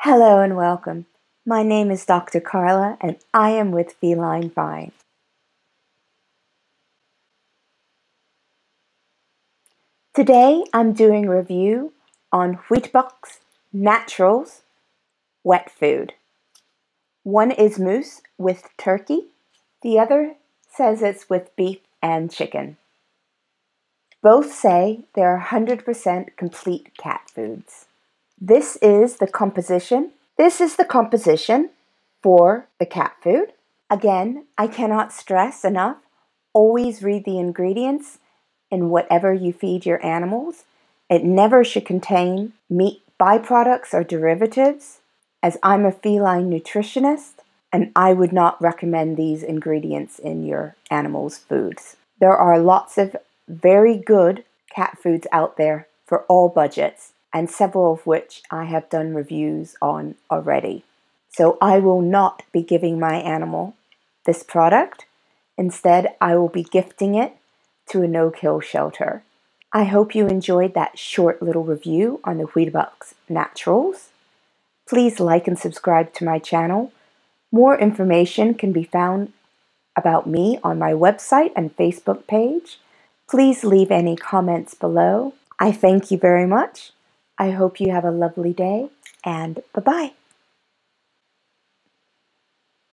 Hello and welcome. My name is Dr. Carla and I am with Feline Fine. Today I'm doing a review on Webbox Naturals wet food. One is mousse with turkey, the other says it's with beef and chicken. Both say they're 100% complete cat foods. This is the composition. This is the composition for the cat food. Again, I cannot stress enough, always read the ingredients in whatever you feed your animals. It never should contain meat byproducts or derivatives, as I'm a feline nutritionist and I would not recommend these ingredients in your animal's foods. There are lots of very good cat foods out there for all budgets, and several of which I have done reviews on already. So I will not be giving my animal this product. Instead, I will be gifting it to a no kill shelter. I hope you enjoyed that short little review on the Webbox Naturals. Please like and subscribe to my channel. More information can be found about me on my website and Facebook page. Please leave any comments below. I thank you very much. I hope you have a lovely day and bye bye.